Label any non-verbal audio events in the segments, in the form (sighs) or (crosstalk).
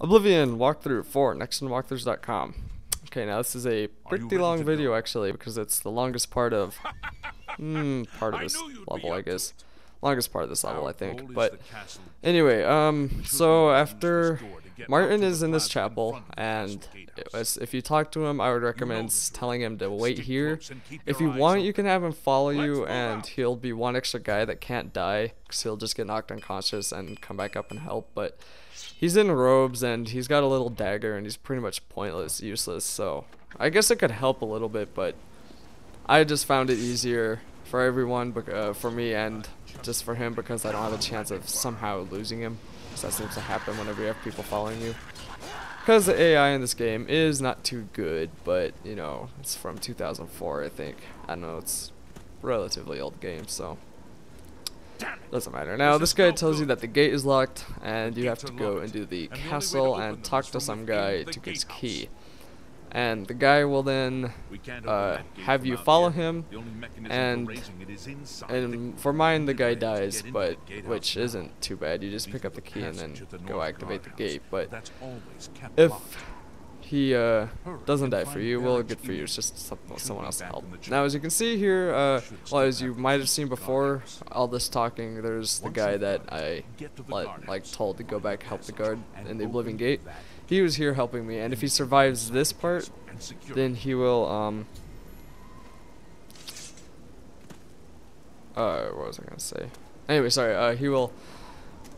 Oblivion walkthrough for nextgenwalkthroughs.com. Okay, now this is a pretty long video go? actually because it's the longest part of (laughs) mm, part of this new level, I guess. Longest part of this level, I think. But anyway, um, so after this door to get Martin is in this chapel, front of the and castle it gatehouse. was, if you talk to him, I would recommend telling him to wait here. close and keep If you want, you can have him follow you, and he'll be one extra guy that can't die, because he'll just get knocked unconscious and come back up and help. But he's in robes, and he's got a little dagger, and he's pretty much pointless, useless. So I guess it could help a little bit, but I just found it easier for everyone, uh, for me, and just for him because I don't have a chance of somehow losing him. That seems to happen whenever you have people following you. Because the AI in this game is not too good, but you know, it's from 2004, I think. I don't know, it's relatively old game, so doesn't matter. Now, This guy tells you that the gate is locked, and you have to go into the castle and talk to some guy to get his key. And the guy will then uh, open that gate have you follow him, The only mechanism and- for raising it is inside and for mine the guy dies, but which isn't too bad. You just pick up the key and then passage at the go activate the gate. But That's always kept if. He uh, doesn't die for you, well, good for you. It's just some, someone else help. Now, as you can see here, uh, well, as you might have seen before, all this talking, there's the guy that I let, like told to go back help the guard in the Oblivion Gate. He was here helping me, and if he survives this part, then he will um uh what was I gonna say? Anyway, sorry, uh he will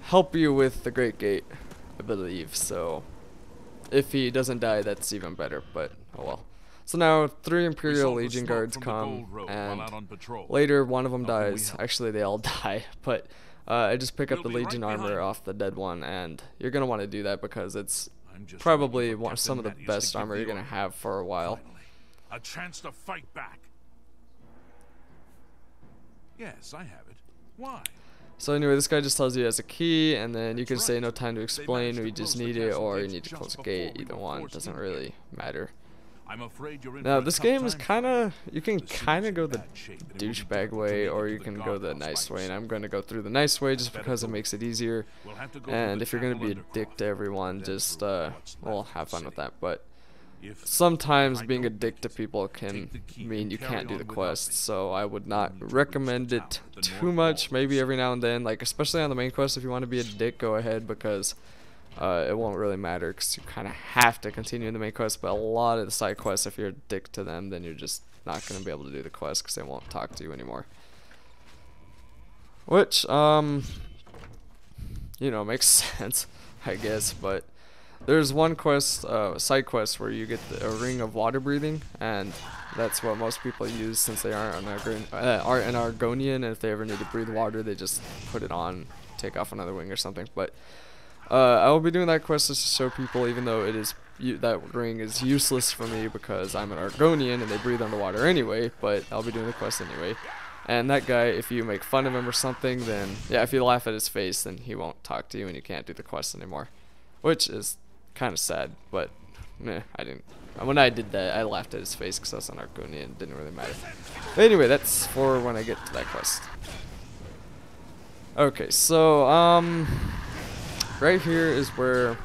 help you with the Great Gate, I believe, so if he doesn't die that's even better, but oh well. So now three Imperial Legion guards come gold road while and on patrol. later one of them How dies. Actually they all (laughs) die, but uh, I just pick up We'll the Legion right armor off the dead one and you're gonna want to do that because it's probably one, some of the best armor you're gonna have for a while. Finally, a chance to fight back. Yes, I have it. Why? So anyway, this guy just tells you he has a key, and then you can say no time to explain, to you just need it, or you need to close the gate. Either one doesn't really matter. I'm afraid you're in Now this game is kind of you can kind of go the bad shape, and it will be douchebag way, or you can go the nice way, and I'm going to go through the nice way just because it makes it easier. We'll have to go through And if you're gonna be a dick to everyone, just uh, well, have fun with that. But sometimes being a dick to people can take the key mean you can't do the quest. So I would not need to reach the recommend it too much. Maybe every now and then, like especially on the main quest, if you want to be a dick, go ahead because uh, it won't really matter because you kind of have to continue in the main quest. But a lot of the side quests, if you're a dick to them, then you're just not gonna be able to do the quest because they won't talk to you anymore. Which, um, you know, makes (laughs) sense, I guess. But there's one quest, uh, side quest, where you get the, a ring of water breathing, and that's what most people use since they aren't an, Argon- uh, are an Argonian. And if they ever need to breathe water, they just put it on, take off another wing or something. But uh, I will be doing that quest just to show people, even though it is that ring is useless for me because I'm an Argonian and they breathe underwater anyway. But I'll be doing the quest anyway. And that guy, if you make fun of him or something, then yeah, if you laugh at his face, then he won't talk to you and you can't do the quest anymore, which is kind of sad. But meh, I didn't. When I did that, I laughed at his face because I was an Argonian. It didn't really matter. But anyway, that's for when I get to that quest. Okay, so um, right here is where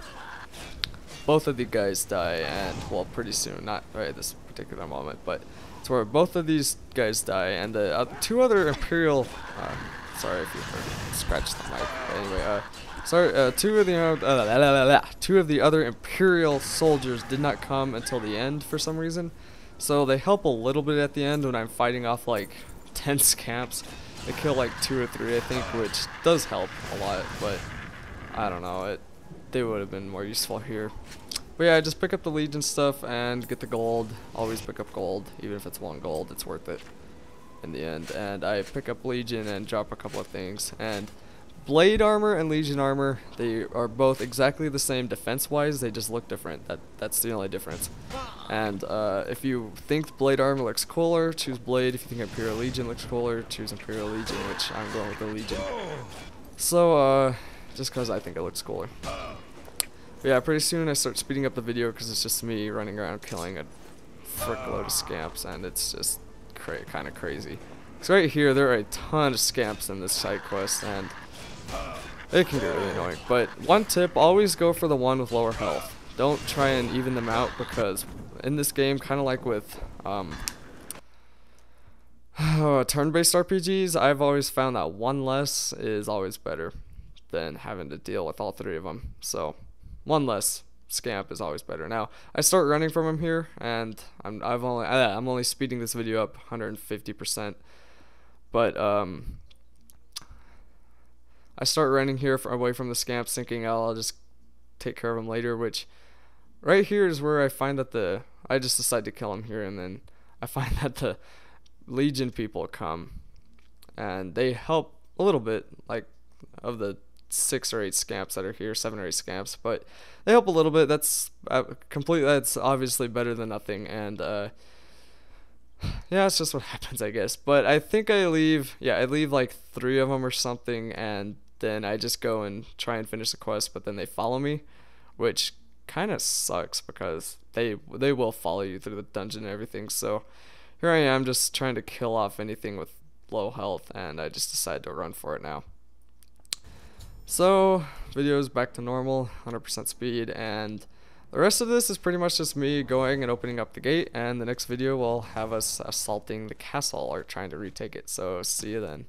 both of the guys die, and well, pretty soon, not right at this particular moment, but it's where both of these guys die, and the uh, two other Imperial. Uh, sorry if you heard scratch the mic. Anyway, uh, sorry, uh, two of the uh, la, la, la, two of the other Imperial soldiers did not come until the end for some reason, so they help a little bit at the end when I'm fighting off like (laughs) ten scamps. They kill like two or three, I think, which does help a lot, but I don't know. It they would have been more useful here. But yeah, just pick up the Legion stuff and get the gold. Always pick up gold, even if it's one gold, it's worth it in the end. And I pick up Legion and drop a couple of things. And Blade armor and Legion armor, they are both exactly the same defense-wise. They just look different. That that's the only difference. And uh, if you think Blade armor looks cooler, choose Blade. If you think Imperial Legion looks cooler, choose Imperial Legion, which I'm going with the Legion. So, uh, just because I think it looks cooler. But yeah, pretty soon I start speeding up the video because it's just me running around killing a frickload of scamps, and it's just kind of crazy. So right here, there are a ton of scamps in this side quest, and it can get really annoying. But one tip, always go for the one with lower health. Don't try and even them out because in this game, kind of like with um, (sighs) turn-based RPGs, I've always found that one less is always better than having to deal with all three of them. So one less scamp is always better. Now I start running from him here, and I'm I've only I'm only speeding this video up 150 percent, but um. I start running here from, away from the Scamp, thinking oh, I'll just take care of him later. Which, right here is where I find that the I just decide to kill him here, and then I find (laughs) that the Legion people come, and they help a little bit, like of the six or eight scamps that are here, seven or eight scamps, but they help a little bit. That's uh, completely. That's obviously better than nothing, and uh, yeah, it's just what (laughs) happens, I guess. But I think I leave. Yeah, I leave like three of them or something, and then I just go and try and finish the quest. But then they follow me, which kind of sucks because they they will follow you through the dungeon and everything. So here I am just trying to kill off anything with low health and I just decide to run for it now. So, video's back to normal, 100% speed, and the rest of this is pretty much just me going and opening up the gate, and the next video will have us assaulting the castle or trying to retake it, so see you then.